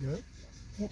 Good. Yep.